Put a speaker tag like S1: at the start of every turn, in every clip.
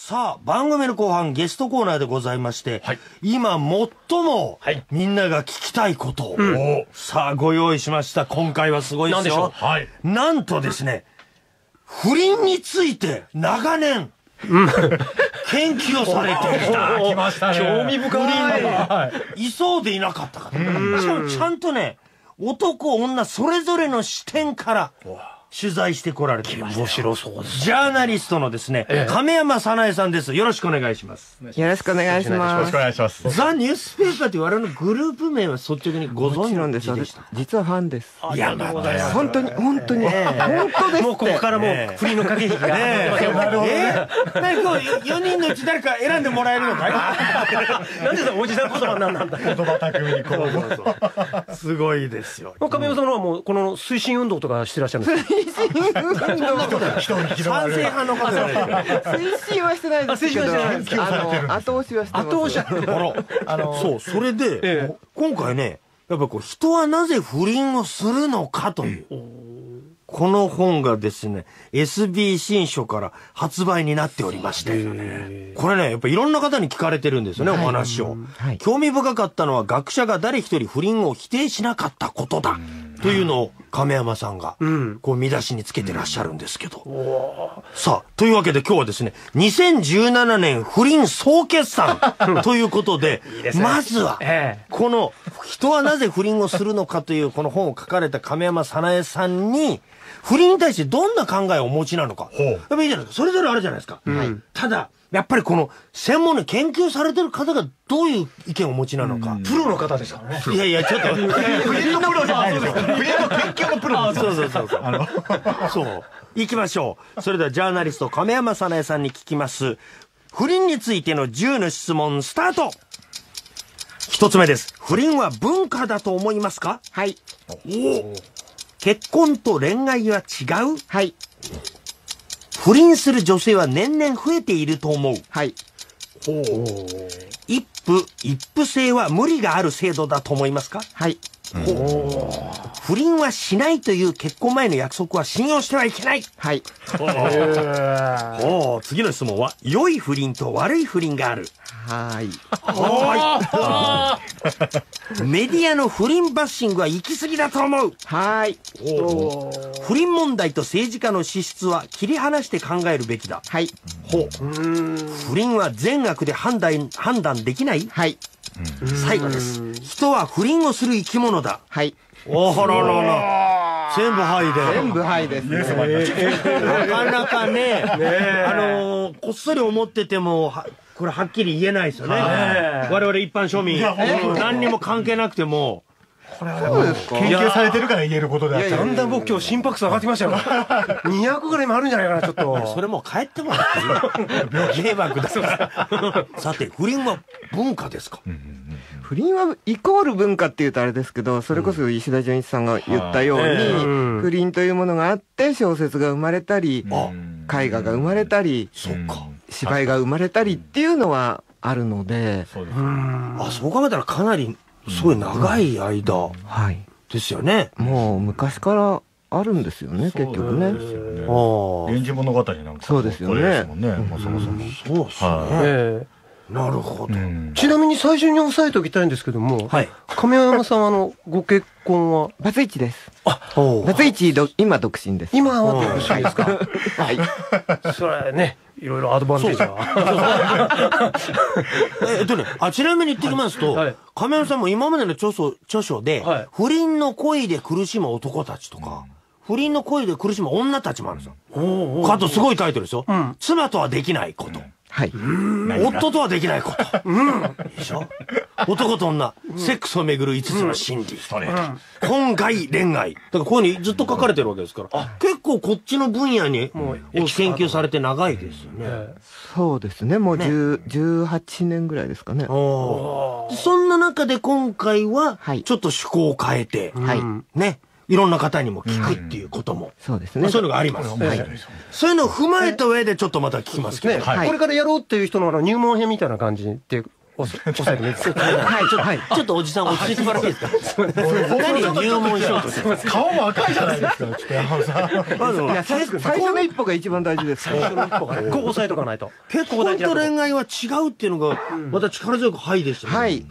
S1: さあ、番組の後半ゲストコーナーでございまして、今最も
S2: はい
S1: みんなが聞きたいことを、さあご用意しました。今回はすごいですよ。
S2: はい。
S1: なんとですね、不倫について長年、研究をされていた。
S2: 来ましたね。
S3: 興味深い。
S2: はい。
S1: いそうでいなかった方。しかもちゃんとね、男、女、それぞれの視点から取材してこられていました。
S3: 面白そうです。
S1: ジャーナリストのですね、亀山早苗さんです。よろしくお願いします。
S4: よろしくお願いし
S2: よろ
S4: ます
S2: しくお。願いします。
S1: ザ・ニュースペーパーと言われるグループ名は率直にご
S4: もちろんです。
S1: 存知でした。
S4: 実はファンです。
S1: いや、まあ、
S4: 本当に、本当に、本当です
S3: もうここからもう、振りの駆け引きが。
S1: ねえ、なるほどね。何今日4人のうち誰か選んでもらえるのかい？
S3: なんでさ、おじさん言葉なんなんだ？
S2: 言葉巧みにこう。
S1: すごいですよ。
S3: 亀山さんのはもう、この推進運動とかしてらっしゃるんですか？
S1: 賛成派の方じゃない。
S4: 推進はしてないですけど、
S3: あ推進はして
S2: ない
S4: あの、後押しはしてます。
S3: 後押し
S1: あら、
S2: あの、
S1: そう、それで、今回ね、やっぱこう、人はなぜ不倫をするのかという、この本がですね、SB 新書から発売になっておりまして、これね、やっぱいろんな方に聞かれてるんですよね、お話を。興味深かったのは、学者が誰一人不倫を否定しなかったことだ。というのを亀山さんが、こう見出しにつけてらっしゃるんですけど。さあ、というわけで今日はですね、2017年不倫総決算 ということで、
S3: ですね
S1: まずは、
S3: え
S1: この人はなぜ不倫をするのかというこの本を書かれた亀山早苗さんに、不倫に対してどんな考えをお持ちなのか。やっぱいいじゃないですか。それぞれあるじゃないですか。ただ、やっぱりこの専門に研究されてる方がどういう意見をお持ちなのか。
S3: プロの方ですからね。
S1: いやいや、ちょっと。
S2: 不倫のプロじゃないですよ。不倫の研究のプロですよ。
S1: そうそうそうそう。
S2: あの、
S1: そう。行きましょう。それではジャーナリスト亀山早苗さんに聞きます。不倫についての10の質問スタート一つ目です。不倫は文化だと思いますか？
S4: はい。
S1: 結婚と恋愛は違う？
S4: はい。
S1: 不倫する女性は年々増えていると思う。
S4: はい。
S1: 一夫一夫制は無理がある制度だと思いますか？
S4: はい。
S1: 不倫はしないという結婚前の約束は信用してはいけない。
S4: はい。
S1: おー次の質問は、良い不倫と悪い不倫がある。
S4: はい。
S1: メディアの不倫バッシングは行き過ぎだと思う。
S4: はい。
S1: 不倫問題と政治家の資質は切り離して考えるべきだ。
S4: はい。
S1: 不倫は善悪で判断、判断できない
S4: はい。
S1: 最後です。人は不倫をする生き物だ。
S4: はい。
S1: おほららら。全部はいで。
S4: 全部はいですね。
S1: なかなかね、あのーこっそり思ってても、はこれはっきり言えないですよね。我々一般庶民。うん何にも関係なくても。
S4: そうですか？
S2: 研究されてるから言えることであって。
S3: だんだん僕今日心拍数上がってきましたよ。200ぐらいもあるんじゃないかな、ちょっと。
S1: それもう帰ってもらっていい迷惑だから。さて、不倫は文化ですか？
S4: 不倫はイコール文化っていうとあれですけど、それこそ石田純一さんが言ったように、
S3: うん。
S4: 不倫というものがあって小説が生まれたり、絵画が生まれたり、
S1: そっか。
S4: 芝居が生まれたりっていうのはあるので、
S2: そうです。
S1: あ、そう考えたらかなり、すごい長い間
S4: はい。
S1: ですよね。
S4: もう昔からあるんですよね、結局ね。
S1: ああ。
S2: 源氏物語なんか。
S4: そうですよね
S2: もんね。もうそもそも。
S1: そうですね。
S2: は
S3: え
S1: なるほど。
S2: い。
S3: えちなみに最初に押さえておきたいんですけども、
S1: はい。
S3: 亀山さん、あの、ご結婚は、
S4: バツイチです。
S1: お
S4: バツイチど、今独身です。
S3: 今はどうしですか？
S4: はい。
S3: それね、いろいろアドバンテージは。
S1: えっとね、あ、ちなみに言ってきますと、
S3: はい
S1: 亀山さんも今までの著書、著書で、
S3: はい
S1: 不倫の恋で苦しむ男たちとか、不倫の恋で苦しむ女たちもあるんですよ。あとすごいタイトルですよ。
S3: ん
S1: 妻とはできないこと。
S4: はい。
S1: 夫とはできないこと。でしょ？男と女、セックスをめぐる5つの心理。
S2: ストレート。
S1: 婚外恋愛。だからこういうふうにずっと書かれてるわけですから。結構こっちの分野に
S3: もう
S1: 研究されて長いですよね。
S3: え
S4: そうですね。もう10 18年ぐらいですかね。
S1: そんな中で今回は
S4: はい、
S1: ちょっと趣向を変えて、
S4: はい。
S1: ね、いろんな方にも聞くっていうことも、
S4: そうですね。
S1: そういうのがあります。
S2: 面白い。
S1: そういうのを踏まえた上でちょっとまた聞きますけど。
S3: ね、
S2: はい。
S3: これからやろうっていう人のあの入門編みたいな感じで押さえてもい。い。ですか
S4: はい、ちょっと、
S1: おじさん落ち着いてもらっていいです。か何を入門しようとしてる
S2: 顔も赤いじゃないですか、
S4: 最最初の一歩が一番大事です。
S3: 最初の一歩がね。こう押さえとかないと。
S1: 結婚と恋愛は違うっていうのが、また力強くはいでしたね。
S4: はい。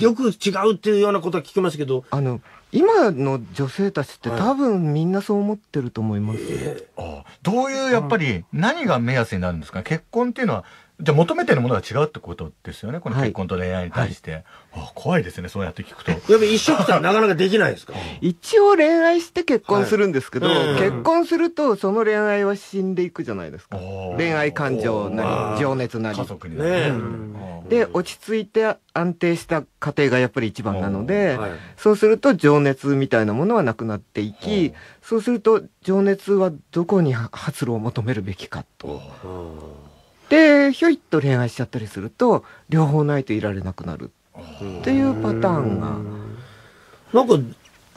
S1: よく違うっていうようなことは聞きますけど、
S4: あの、今の女性たちって多分みんなそう思ってると思います。
S2: あどういう、やっぱり、何が目安になるんですか？結婚っていうのは、じゃあ求めてるものが違うってことですよね？この結婚と恋愛に対して。あ怖いですね、そうやって聞くと。
S1: やっぱり一緒くたらなかなかできないですか？
S4: 一応恋愛して結婚するんですけど、
S1: はい。うん。
S4: 結婚するとその恋愛は死んでいくじゃないですか。恋愛感情なり、情熱なり。
S2: 家。族に
S1: ねえ。
S4: で、落ち着いて安定した家庭がやっぱり一番なので、
S1: はい。
S4: そうすると情熱みたいなものはなくなっていき、そうすると情熱はどこに発露を求めるべきかと。で、ひょいっと恋愛しちゃったりすると、両方ないといられなくなるっていうパターンが。
S1: なんか、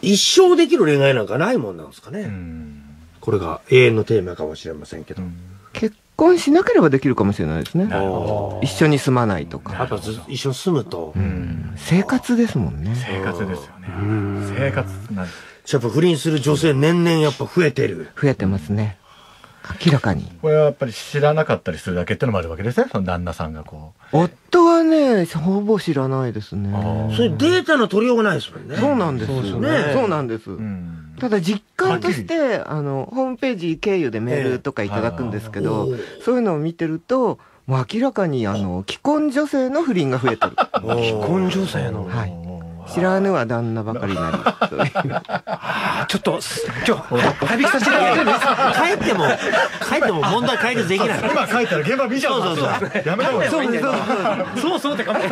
S1: 一生できる恋愛なんかないもんなんですかね。
S2: うん
S1: これが永遠のテーマかもしれませんけど。
S4: 結婚しなければできるかもしれないですね。一緒に住まないとか。
S1: やっぱず一緒に住むと、
S4: 生活ですもんね。
S2: 生活ですよね。生活なん
S1: やっぱ不倫する女性年々やっぱ増えてる。
S4: 増えてますね。明らかに。
S2: これはやっぱり知らなかったりするだけってのもあるわけですね。その旦那さんがこう。
S4: 夫はね、ほぼ知らないですね。
S1: それデータの取りようがないですもんね。
S4: そうなんです。
S3: そうですよ
S1: ね
S4: そうなんです。
S2: うん
S4: ただ実感として、あの、ホームページ経由でメールとかいただくんですけど、そういうのを見てると、もう明らかに、あの、既婚女性の不倫が増えてる。
S1: 既
S3: 既婚女性の
S4: はい。知らぬは旦那ばかりなり。
S3: ちょっと今日早引きさせていただいて
S1: 帰っても、帰っても問題解決できない。
S2: 今書いたら現場見ちゃうんですよ。やめた方がいい。
S1: そうそう
S3: そうそうって感じ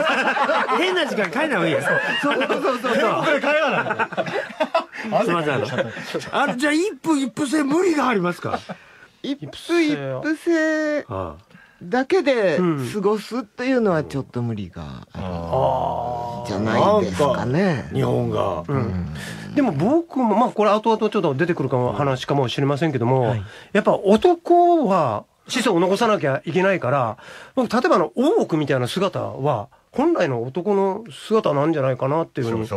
S1: 変な時間帰んない方がいいよ。
S4: そうそうそうそう。
S2: これ会話なんだ。
S1: すみませんあの。じゃあ一夫一夫制無理がありますか？
S4: 一夫一夫制
S1: あ
S4: だけで
S3: うん。
S4: 過ごすっていうのはちょっと無理がある。
S3: あ
S4: じゃないですかね。
S1: 日本が。
S3: うん。でも僕も、まあこれ後々ちょっと出てくるかも話かもしれませんけども、
S4: はい。
S3: やっぱ男は子孫を残さなきゃいけないから、僕例えばあの大奥みたいな姿は、本来の男の姿なんじゃないかなっていうふうに、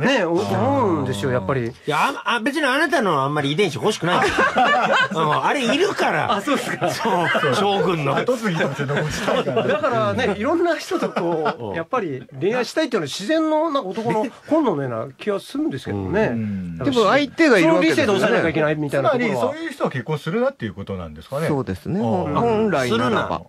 S3: ね、
S2: ね。
S3: 思うんですよ、やっぱり。
S1: いや、ああ別にあなたのあんまり遺伝子欲しくないあれいるから。あ、そうですか。そう、将軍の。
S2: 後継ぎとして残したいから。
S3: だからね、いろんな人とこう、やっぱり恋愛したいっていうのは自然のなんか男の本能のような気がするんですけどね。
S2: ん
S4: でも相手がいるわけですよ
S3: その理性で抑えなきゃいけ
S4: ね。
S3: ないみた
S2: つまり、
S3: いなところは
S2: そう。いう人は結婚するなっていうことなんですかね。
S4: そうですね。本来
S1: な
S4: ならば。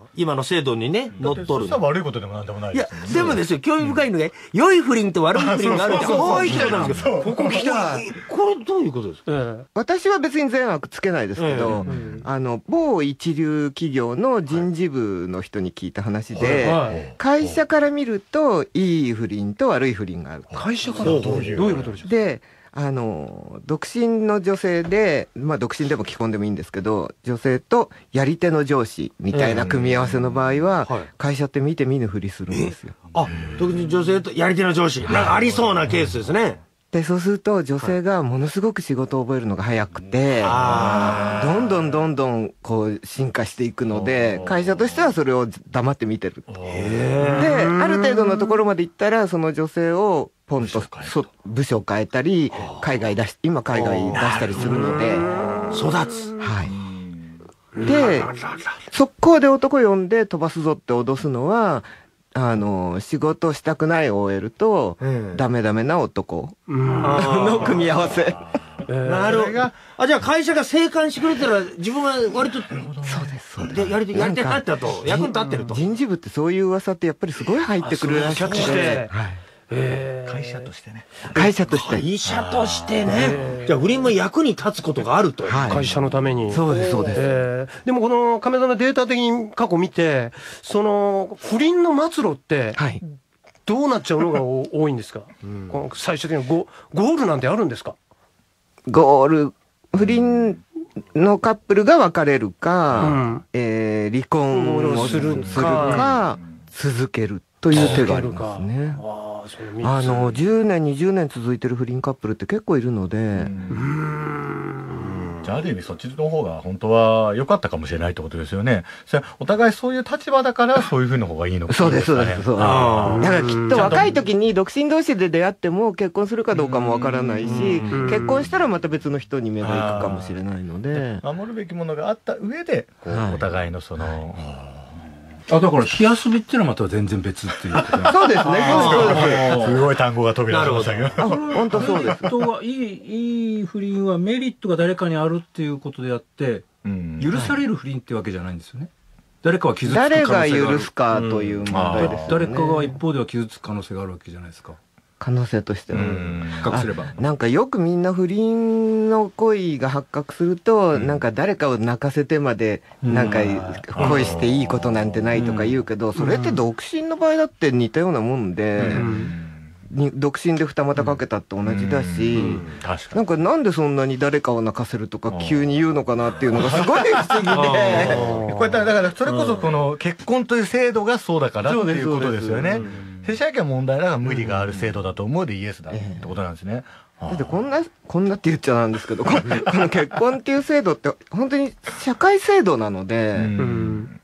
S1: うん今の制度にね、乗っ
S2: そ
S1: 取る
S2: したら。悪いことでもなんでもない
S1: いや
S2: ですよね。、
S1: でもですよ、興味深いのが、良い不倫と悪い不倫があるって、こういう人なんですけど、
S3: ここ来たい。
S1: これどういうことですか
S3: え
S4: 私は別に善悪つけないですけど、
S3: ん
S4: あの、某一流企業の人事部の人に聞いた話
S3: え
S4: で、
S3: はい
S4: 会社から見ると、いい不倫と悪い不倫がある。
S3: 会社からどういうどういうことでしょう
S4: で、あの、独身の女性で、まあ独身でも既婚でもいいんですけど、女性とやり手の上司みたいな組み合わせの場合は、
S1: はい
S4: 会社って見て見ぬふりするんですよ。
S1: あ、特に女性とやり手の上司。なんかありそうなケースですね。
S4: で、そうすると女性がものすごく仕事を覚えるのが早くて、
S1: あ
S4: どんどんどんどんこう進化していくので、会社としてはそれを黙って見てる。で、ある程度のところまで行ったら、その女性をポンとそ部署変えたり、海外出し、今海外出したりするので、
S1: あ、育つ。
S4: はい。で、速攻で男呼んで飛ばすぞって脅すのは、あの、仕事したくない OL と、
S1: うん
S4: ダメダメな男
S3: うん
S4: の組み合わせ。
S1: なるほど。あ、じゃあ会社が生還してくれたら、自分は割と、
S4: そうです、そうです。
S1: でやり手、やり手になったと、役に立ってると。
S4: 人事部ってそういう噂ってやっぱりすごい入ってくるらしく
S3: て
S4: はい
S3: え
S2: 会社としてね。
S4: 会社として。
S1: 会社としてね。じゃあ不倫も役に立つことがあると。
S4: はい
S3: 会社のために。
S4: そうです、そうです。
S3: えーでもこの亀田のデータ的に過去見て、その不倫の末路って
S4: はい。
S3: どうなっちゃうのがお多いんですか、この最終的にゴゴールなんてあるんですか？
S4: ゴール、不倫のカップルが別れるか、
S3: うん
S4: えー離婚をする
S3: するか
S4: か、続けるという手がありますね。
S3: あの三つ
S4: あの、10年、20年続いてる不倫カップルって結構いるので、
S2: じゃある意味そっちの方が本当は良かったかもしれないってことですよね。それお互いそういう立場だからそういうふうの方がいいのか、
S4: そうです、そうです。そうだからきっと若い時に独身同士で出会っても結婚するかどうかもわからないし、
S3: ん。
S4: 結婚したらまた別の人に目が行くかもしれないので。
S2: 守るべきものがあった上で、お互いのその、
S5: あ、だから、火遊びっていうのはまた全然別っていうことなんです
S4: そうですね、そうです。
S2: すごい単語が飛び出しましたけど。
S4: あ、本当そうです。
S5: 本当はいい、いい不倫はメリットが誰かにあるっていうことであって、
S2: うん
S5: 許される不倫ってわけじゃないんですよね。誰かは傷つく可能
S4: 誰
S5: 性がある。
S4: が許すかという問題ですよね。
S5: 誰かが一方では傷つく可能性があるわけじゃないですか。
S4: 可能性としては。
S5: 隠すれば。
S4: なんかよくみんな不倫の恋が発覚すると、なんか誰かを泣かせてまで、なんか恋していいことなんてないとか言うけど、それって独身の場合だって似たようなもんで、に独身で二股かけたって同じだし、
S2: 確かに。
S4: なんかなんでそんなに誰かを泣かせるとか急に言うのかなっていうのがすごい不思議で。
S2: こうやってだからそれこそこの結婚という制度がそうだからっていうことですよね。接し正社員権問題だから無理がある制度だと思うでイエスだってことなん。ですね。
S4: だってこん。な、こん。なって言っちゃなん。ですけど、この結婚っていう制度って本当に社会制度なので、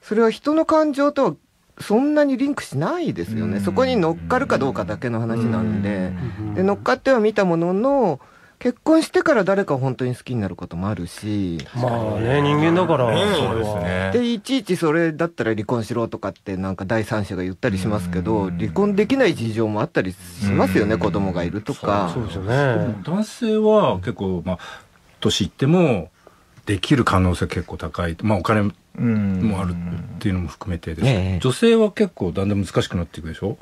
S4: それは人の感情とはそん。なにリンクしないですよね。そこに乗っかるかどうかだけの話なん。で、で、乗っかっては見たものの、結婚してから誰かを本当に好きになることもあるし、
S3: まあね、人間だから、
S2: そうですね。
S4: で、いちいちそれだったら離婚しろとかってなんか第三者が言ったりしますけど、離婚できない事情もあったりしますよね、
S2: うん
S4: 子供がいるとか。
S3: そうですよね。
S5: 男性は結構、まあ、年いっても、できる可能性結構高い。まあ、お金
S2: うん
S5: もあるっていうのも含めてです、
S4: ええ
S5: 女性は結構だんだん難しくなっていくでしょ？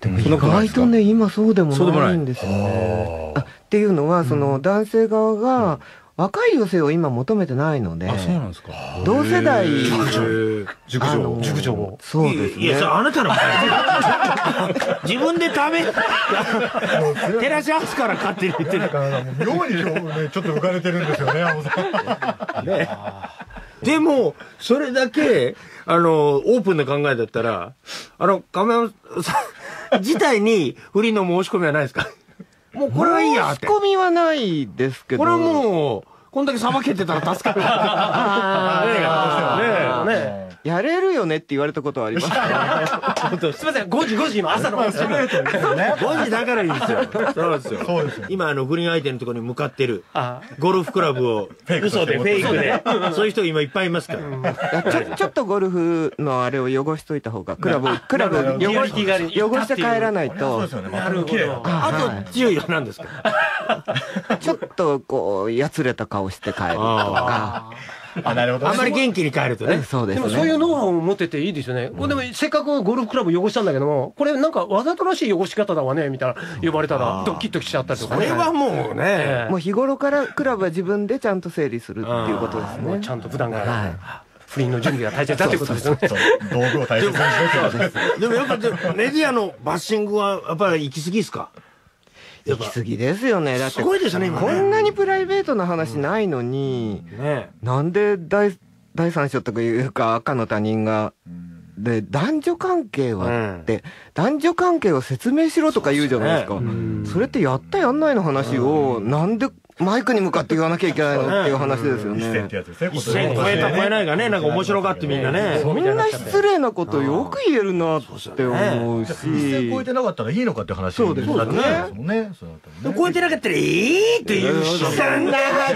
S4: でも意外とね、今そうでも
S5: そうでもない
S4: ないんですよね。あっていうのは、その男性側が若い女性を今求めてないので、
S5: あ、そうなんですか。
S4: 同世代、
S5: 熟女。
S3: 熟女を。
S4: そうですね
S1: いや、それ。あなたの 自分で食べ、照らし合わすから勝手に言ってる。
S2: 妙に今日ね、ちょっと浮かれてるんですよね、山本さん。
S1: でも、それだけ、あの、オープンな考えだったら、あの、亀山さん自体に不倫の申し込みはないですか？もうこれはいいやって。
S4: 仕込みはないですけど。
S1: これはもう、こんだけさばけてたら助かる。
S4: あー
S1: ねえ。
S3: ね
S4: やれるよねって言われたことはありますね。
S3: すみません、5時、5時、今朝の。
S1: 5時だからいいんですよ。そうですよ。
S2: そうですよ
S1: 今、あの、不倫相手のところに向かってる、
S3: あ
S1: ゴルフクラブを、嘘でフェイクで、そういう人今いっぱいいますから。
S4: ちょちょっとゴルフのあれを汚しといた方が、クラブ、クラブ汚して帰らないと、
S2: すよね。
S3: なるほど。
S1: あと、注意は何ですか？
S4: ちょっとこう、やつれた顔して帰るとか。
S2: あ、なるほど。
S1: あんまり元気に帰るとね。
S4: そうでね。
S3: ですもそういうノウハウを持ってていいですよね。これでもせっかくゴルフクラブ汚したんだけども、これなんかわざとらしい汚し方だわね、みたいな呼ばれたらドキッとしちゃったりとかね。
S1: これはもうね、
S4: もう日頃からクラブは自分でちゃんと整理するっていうことですね。
S3: ちゃんと普段から
S4: はい。
S3: 不倫の準備が大切だということですよね。
S2: そう道具を大切にし
S1: でもやっぱメディアのバッシングはやっぱり行き過ぎですか？
S4: 行き過ぎですよね。だって、
S1: すごいですよね今ね。
S4: こんなにプライベートな話ないのに、
S1: ね
S4: なんで第第三者とかいうか赤の他人が、で、男女関係はって、男女関係を説明しろとか言うじゃないですか。それってやったやんないの話を、なんでマイクに向かって言わなきゃいけないのっていう話ですよ
S2: 一線って
S4: ね。
S2: やつですね。
S1: 一線超えた超えないがねなんか面白がってみんなね。
S4: そんな失礼なことよく言えるなって思うし。
S2: 一線超えてなかったらいいのかって話
S4: そうですよね。
S1: 超えてなかったらいいって言うしそんなわ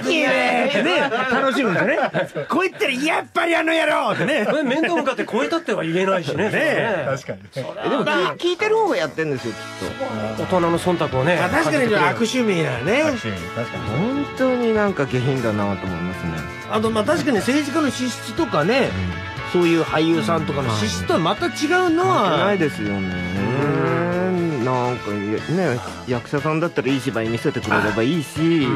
S1: けねってね。楽しむんですよね。超えたらやっぱりあの野郎ってね。
S3: これ面と向かって超えたっては言えないしね。ね
S2: 確かに
S4: でも聞聞いてる方がやってんですよ、きっと。
S3: 大人の忖度をね。
S1: まあ確かに悪趣味なね。
S2: 確かに。
S4: 本当になんか下品だなと思いますね。
S1: あとまあ確かに政治家の資質とかねそういう俳優さんとかの資質とはまた違うの
S4: な
S1: はい
S4: ですよね。なんかね、役者さんだったらいい芝居見せてくれればいいし、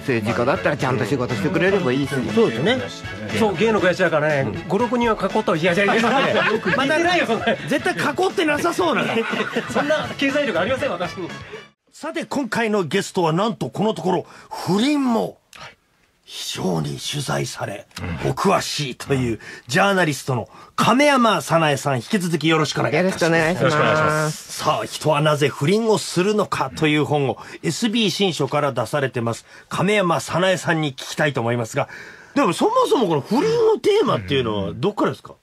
S4: 政治家だったらちゃんと仕事してくれればいいし。
S1: そうですね
S3: そう、芸の会社だからね、5、6人は囲ったら、いやいやいやいや、よく聞 いてないよ。
S1: 絶対囲ってなさそうなね
S3: そんな経済力ありません、私に。
S1: さて今回のゲストはなんとこのところ不倫も非常に取材され、お詳しいという、ジャーナリストの亀山早苗さん、引き続きよろしくお願いします。
S2: よろしくお願いしま
S4: ます。
S1: さあ、人はなぜ不倫をするのかという本を SB 新書から出されてます、亀山早苗さんに聞きたいと思いますが、でもそもそもこの不倫のテーマっていうのはどっからですか、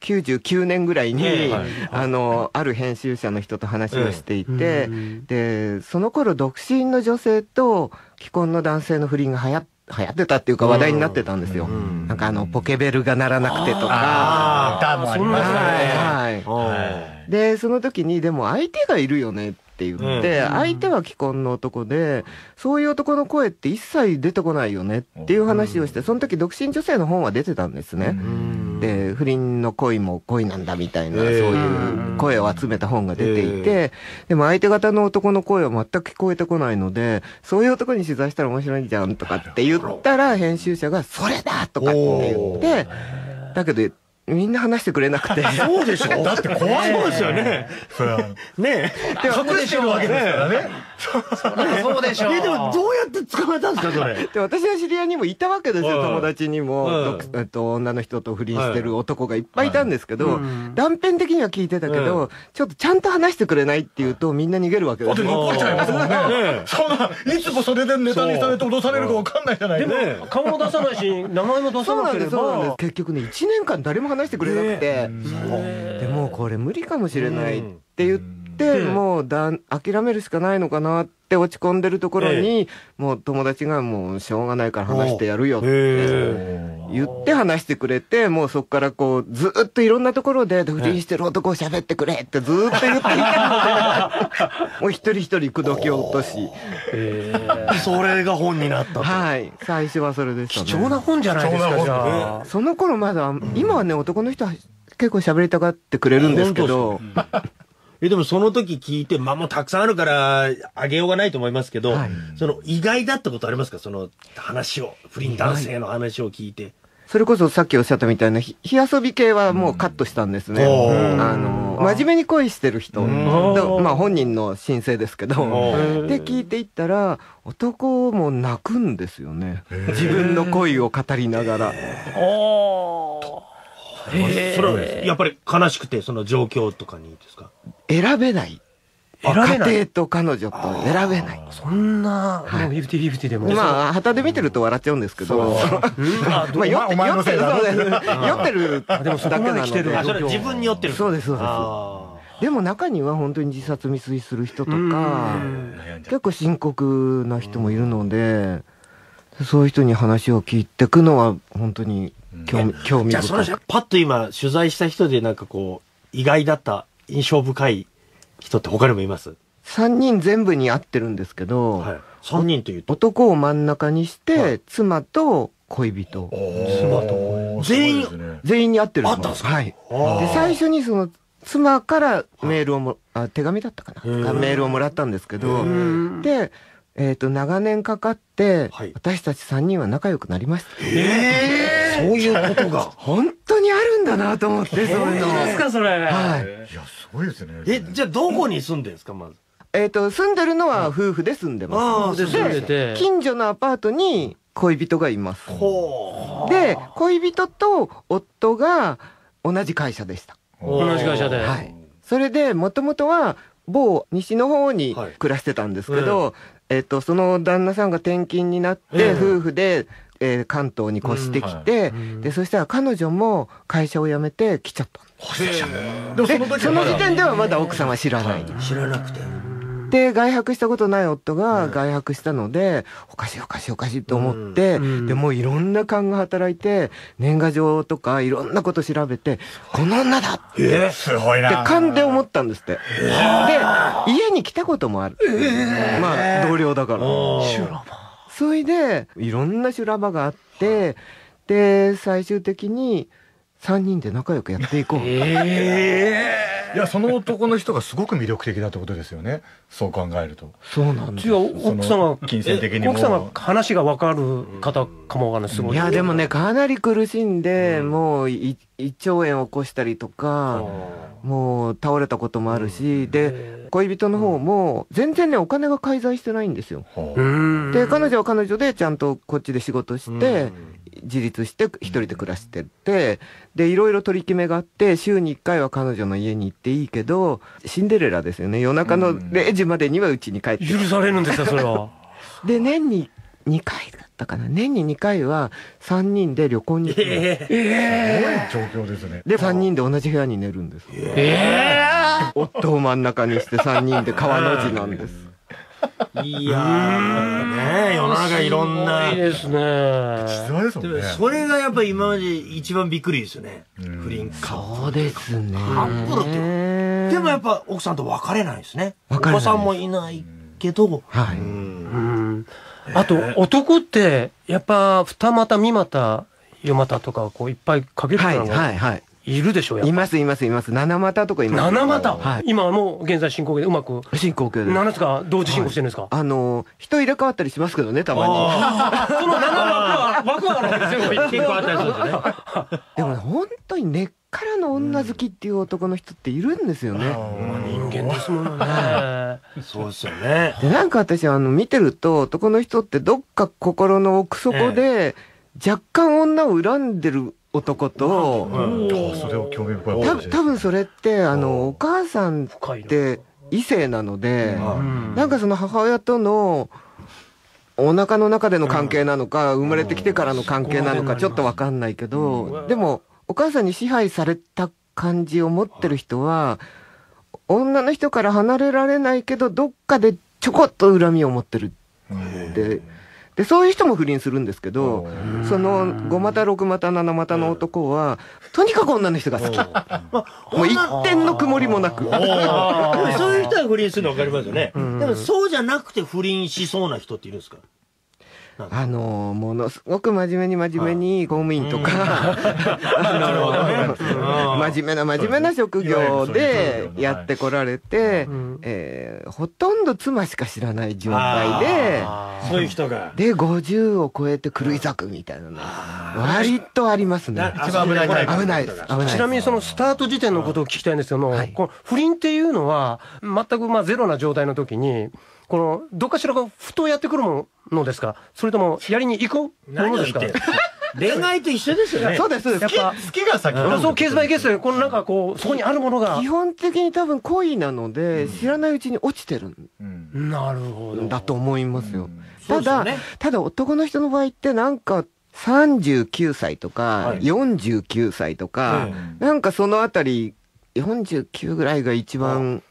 S4: 1999年ぐらいに、
S1: ええ
S4: あの、ある編集者の人と話をしていて、で、その頃独身の女性と既婚の男性の不倫が流行流行ってたっていうか話題になってたんですよ。なんかあの、ポケベルが鳴らなくてとか。
S2: あー歌もありましたね。
S4: はいはい。で、その時に、でも相手がいるよねって言って、相手は既婚の男で、そういう男の声って一切出てこないよねっていう話をして、その時独身女性の本は出てたんですね。で、不倫の恋も恋なんだみたいな、そういう声を集めた本が出ていて、でも相手方の男の声は全く聞こえてこないので、そういう男に取材したら面白いじゃんとかって言ったら、編集者が、それだとかって言って、だけど、みんな話してくれなくて。
S1: そうでしょ だって怖い。そうですよね。
S2: それは
S1: ね
S2: 隠してるわけですからね。
S3: そうでしょ
S1: え。え、でもどうやって捕まえたんですか、それ？
S4: で私の知り合いにもいたわけですよ、
S1: はい
S4: 友達にも、えっと、女の人と不倫してる男がいっぱいいたんですけど、断片的には聞いてたけど、
S1: は
S4: ちょっとちゃんと話してくれないって言うとみんな逃げるわけです
S2: だっ。残っちゃいますもんね
S1: ね。
S2: そんな、いつもそれでネタにされて脅されるかわかんないじゃない
S3: でも
S2: ですか。
S3: 顔も出さないし名前も出さ
S4: そうなんです、
S3: なければ
S4: そうなんです。結局ね、1年間誰も話してくれなくて、でもうこれ無理かもしれないって言って、もうだん諦めるしかないのかなって落ち込んでるところに、もう友達がもうしょうがないから話してやるよって。
S1: へ
S4: 言って話してくれて、もうそこからこう、ずっといろんなところで、不倫してる男を喋ってくれってずっと言っていたので、もう一人一人口説き落とし、
S1: え。それが本になったと。
S4: はい、最初はそれでしたね。
S3: 貴重な本じゃないですかじゃあ
S4: その頃まだ、今はね、男の人は結構喋りたがってくれるんですけど、
S1: え、でもその時聞いて、まあもうたくさんあるから、あげようがないと思いますけど、
S4: はい
S1: その意外だったことありますか？その話を、不倫男性の話を聞いて。
S4: それこそさっきおっしゃったみたいな、ひ火遊び系はもうカットしたんですね。
S1: おー
S4: あの、真面目に恋してる人。でまあ本人の申請ですけど。
S1: お
S4: で、聞いていったら、男も泣くんですよね。自分の恋を語りながら。
S1: それはやっぱり悲しくて、その状況とかにですか？
S4: 選べない。
S3: 選べない？
S4: 家庭と彼女と選べない。
S3: そんな、
S4: はい。
S3: もうフィフティフィフティでも。
S4: まあ、旗で見てると笑っちゃうんですけど。まあ、酔って酔ってる、そうです。酔ってるだけ
S3: でもそこま
S4: なの
S3: で。来てる
S4: で
S1: あ、。それ自分によってる。
S4: そうですそうです。
S1: あ
S4: でも中には本当に自殺未遂する人とか、結構深刻な人もいるので、そういう人に話を聞いていくのは本当に興味、興
S1: ー
S4: 味
S1: じゃあそ。パッと今、取材した人でなんかこう、意外だった、印象深い人って他にもいます
S4: ？3人全部に会ってるんですけど、
S1: はい。3人というと？
S4: 男を真ん中にして、
S1: はい。
S4: 妻と恋人、
S2: 妻と
S1: 全員
S4: 全員に会ってる
S1: 会ったんですか？
S4: はい。
S1: あー。
S4: で、最初にその、妻からメールをも、あ、手紙だったかな？メールをもらったんですけど
S1: へ、
S4: で、えっ、と、長年かかって、
S1: はい。
S4: 私たち3人は仲良くなりました。
S1: ええそういうことが。
S4: 本当にあるんだなと思って、そういうの。
S3: 何ですか、それ。
S4: はい。
S2: いや、すごいですね。
S1: え、じゃあどこに住んでるんですか、まず？
S4: えっ、と、住んでるのは夫婦で住んでま。
S1: あ
S3: で住んでて。
S4: 近所のアパートに恋人がいます。
S1: ほ
S4: で、恋人と夫が同じ会社でした。
S3: 同じ会社で。
S4: はい。それで、もともとは、某西の方に
S1: はい
S4: 暮らしてたんですけど、えっ、と、その旦那さんが転勤になって、
S1: うん
S4: 夫婦で、えー関東に越してきて、
S3: うん
S4: で、そしたら彼女も会社を辞めて来ちゃった。
S2: でもそ
S4: で
S2: の時
S4: 点ではまだ奥さんは知らない。
S1: う。知らなくて。
S4: で、外泊したことない夫が外泊したので、おかしいおかしいおかしいと思って、
S3: うん
S4: でもういろんな勘が働いて、年賀状とかいろんなこと調べて、この女だって、
S2: すごい
S4: で
S2: な。
S4: 勘で思ったんですって。で、家に来たこともある。まあ、同僚だから。それで、いろんな修羅場があって、で、最終的に3人で仲良くやっていこう。
S1: え
S2: いやその男の人がすごく魅力的だってことですよね。そう考えると。
S4: そうなんです。
S3: 違う奥さんが
S2: 金銭的にも。
S3: 奥さんが話が分かる方かもわかんないすごい。
S4: いやでもねかなり苦しんで、もうい胃腸炎を起こしたりとか、もう倒れたこともあるし、で恋人の方も全然ねお金が介在してないんですよ。で彼女は彼女でちゃんとこっちで仕事して、自立して一人で暮らしててでいろいろ取り決めがあって週に1回は彼女の家に行っていいけどシンデレラですよね。夜中の0時までには家に帰って
S3: 許されるんですよそれは。
S4: で年に2回だったかな。年に2回は3人で旅行に行くの、
S2: すごい状況ですね。
S4: で3人で同じ部屋に寝るんです
S3: え
S4: 夫を真ん中にして3人で川の字なんです
S1: いやー、ね世の中いろんな。
S3: いいですね。
S2: ですもんね。
S1: それがやっぱり今まで一番びっくりですよね。不倫か。
S4: そうですね。
S1: カップルって。でもやっぱ奥さんと別れないんですね。お
S4: 別れない
S1: 子さんもいないけど。
S4: はい。
S3: あと男ってやっぱ二股三股四股とかこういっぱいかける
S4: はい
S3: 人が
S4: はいはい
S3: いるでしょうやっぱ。
S4: いますいますいます。七股とかいます
S3: 七股、
S4: はい。
S3: 今はもう現在進行形でうまく。
S4: 進行形です。
S3: 何ですか同時進行してるんですか、
S4: あの人入れ替わったりしますけどねたまに。
S3: その七枠は枠はないですよ。
S1: 結構あったりするんですね。
S4: でもね本当に根っからの女好きっていう男の人っているんですよね、
S3: 人間ですものね。
S1: そうですよね。
S4: でなんか私あの見てると男の人ってどっか心の奥底で若干女を恨んでる男と、
S2: あそれを興味深い
S4: た多分それってあのお母さんって異性なので、
S3: うん
S4: な。んかその母親とのお腹の中での関係なのか、生まれてきてからの関係なのかちょっとわかんないけど、でもお母さんに支配された感じを持ってる人は女の人から離れられないけどどっかでちょこっと恨みを持ってるってでそういう人も不倫するんですけどその5股6股7股の男はとにかく女の人が好き。もう一点の曇りもなく。
S1: そういう人は不倫するの分かりますよね。でもそうじゃなくて不倫しそうな人っているんですか？
S4: あのものすごく真面目に真面目に公務員とか、
S1: なるほどね。
S4: 真面目な真面目な職業でやってこられて、
S3: ん
S4: えーほとんど妻しか知らない状態で、
S1: そういう人が。
S4: で、50を超えて狂い咲くみたいなの。が割とありますね。
S2: 一番危ないタイプ
S4: 危ないです。危ないです。
S3: ちなみにそのスタート時点のことを聞きたいんですけども、
S4: はい。
S3: この不倫っていうのは全くまあゼロな状態の時にこのどっかしらがふとやってくるものですか？それともやりに行くものですか？
S1: 恋愛と一緒ですよ。ね。
S4: そうです、そうです。
S3: やっぱ
S2: 好きが先
S3: あそうケースバイケース。でこのなんかこうそこにあるものが。
S4: 基本的に多分恋なので、知らないうちに落ちてる
S2: うん。
S3: なるほど。
S4: んだと思いますよ。
S1: そう
S4: ただ、ただ男の人の場合ってなんか39歳とか、
S1: はい。
S4: 49歳とか、なんかそのあたり49ぐらいが一番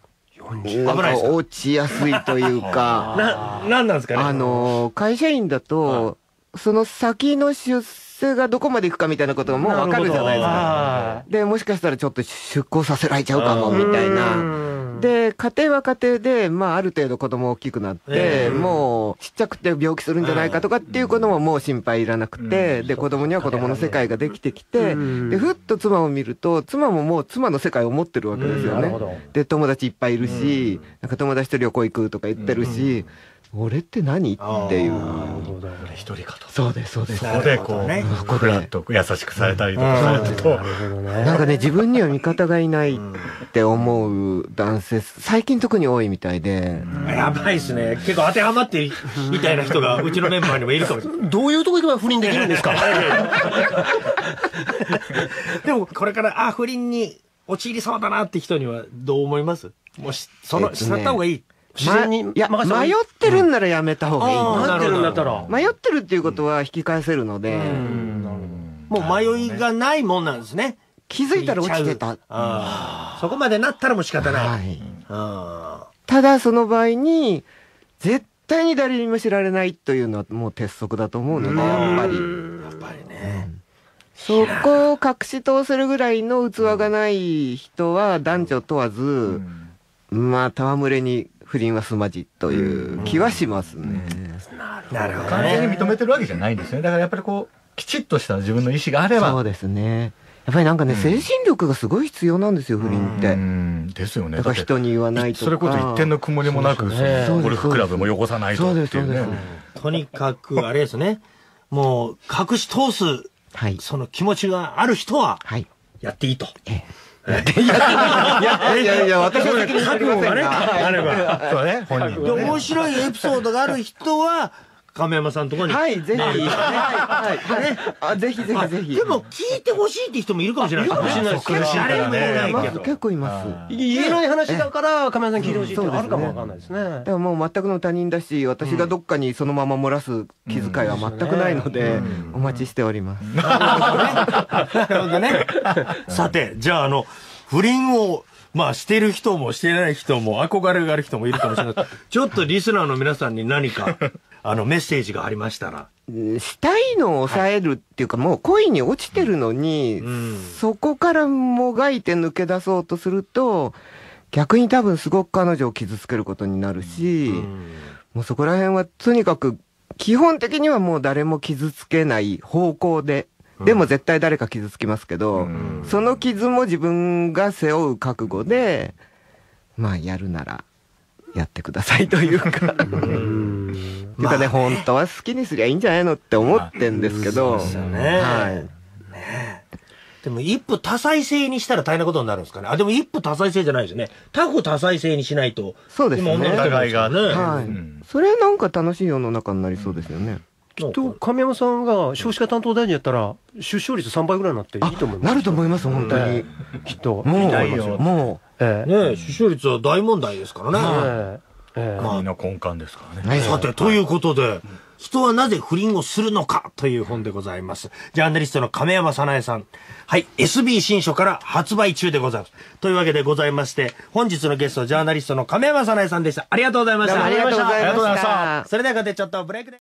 S4: なん
S1: 危ない
S4: か
S1: ですか？
S4: 落ちやすいというか
S1: な、なんなんですかね？
S4: あの会社員だと、その先の出世がどこまでいくかみたいなことがもうわかるじゃないですか。
S3: は
S4: でもしかしたらちょっと出向させられちゃうかも
S1: うん
S4: みたいな。
S3: うん。
S4: で家庭は家庭で、まあ、ある程度子供大きくなって、
S1: ええ。
S4: もうちっちゃくて病気するんじゃないかとかっていうことももう心配いらなくて、で子供には子供の世界ができてきて、
S3: うん。
S4: でふっと妻を見ると妻ももう妻の世界を持ってるわけですよね。
S3: なるほ。ど。
S4: で友達いっぱいいるし、なんか友達と旅行行くとか言ってるし、俺って何？っていう。
S2: 一人かと
S4: そうですそうです
S2: そ。こでこう、
S1: ね
S4: こで
S2: フラッと優しくされたりとかされると、
S4: なんかね自分には味方がいないって思う男性最近特に多いみたいで。
S1: やばいですね。結構当てはまってるみたいな人がうちのメンバーにもいるかもしれない。
S3: どういうとこ行けば不倫できるんですか？
S1: でもこれから、あ、不倫に陥りそうだなって人にはどう思います？もし、その、
S4: えっとね
S1: しった方がいい。
S3: 自然に
S4: まいや迷ってるんならやめた方がいい、
S1: うんあー
S3: 待ってるんだったら
S4: 迷ってるっていうことは引き返せるので、
S1: もう迷いがないもんなんですね。
S4: 気づいたら落ちてた。
S1: そこまでなったらもう仕方ない。
S4: はい、
S1: あ
S4: ただその場合に絶対に誰にも知られないというのはもう鉄則だと思うのでやっぱり。
S1: ーやっぱりね。
S4: そこを隠し通せるぐらいの器がない人は男女問わず、まあ戯れに不倫はすまじという気はしますね。
S1: なるほど
S2: 完全に
S1: ね。
S2: 認めてるわけじゃないんですねだからやっぱりこうきちっとした自分の意思があれば
S4: そうですね。っぱりなんかね、精神力がすごい必要なんですよ、不倫って。
S2: うんですよね。
S4: だから人に言わないとか。
S2: それこそ一点の曇りもなく、
S3: そうですね
S2: ルフクラブも汚さないと
S4: そう
S2: っていうね
S4: ですそうです。
S1: とにかく、あれですね。もう、隠し通す、
S4: はい。
S1: その気持ちがある人は、
S4: はい。
S1: やっていいと。
S4: いやいやいや、私は責任取りませんが。
S1: あれば。
S2: そうね、本人。
S1: 面白いエピソードがある人は、亀山さんのところに。
S4: はい、ぜひ。はい、はい、はい。あ、ぜひぜひぜひ。
S1: でも、聞いてほしいって人もいるかもしれないですね。
S3: いるかもしれない
S1: 誰にもいけど。
S4: 結構います。
S3: 言えない話だから、亀山さん聞いてほしいってあるかもわかんないですね。
S4: だからもう全くの他人だし、私がどっかにそのまま漏らす気遣いは全くないので、お待ちしております。
S1: なるほどね。さて、じゃあ、あの、不倫を、まあ、してる人もしてない人も、憧れがある人もいるかもしれない。ちょっとリスナーの皆さんに何か、あの、メッセージがありましたら。
S4: したいのを抑えるっていうか、もう恋に落ちてるのに、
S1: ん。
S4: そこからもがいて抜け出そうとすると、逆に多分すごく彼女を傷つけることになるし、もうそこら辺はとにかく、基本的にはもう誰も傷つけない方向で、でも絶対誰か傷つきますけど、その傷も自分が背負う覚悟で、まあやるなら、やってくださいというか。っていうかね、本当は好きにすりゃいいんじゃないのって思ってんですけど。
S1: そうですよね
S4: はい。
S1: でも、一夫多妻制にしたら大変なことになるんですかね。あ、でも一夫多妻制じゃないですよね。多夫多妻制にしないと。
S4: そうですね
S2: お互いが
S1: ね。
S4: はい。
S2: ん
S4: それなんか楽しい世の中になりそうですよね。
S3: きっと亀山さんが少子化担当大臣やったら、出生率3倍ぐらいになっていいと思います。
S4: なると思います、本当に。
S3: ええきっと。
S4: もう、も
S3: ええ
S1: ね出生率は大問題ですからね。
S2: 国の根幹ですからね。
S1: さて、ということで、人はなぜ不倫をするのかという本でございます。ジャーナリストの亀山さなえさん。はい、SB 新書から発売中でございます。というわけでございまして、本日のゲスト、ジャーナリストの亀山さなえさんでした。ありがとうございました。
S4: ありがとうございました
S1: ありがとうございましたそれではここでちょっとブレイクで。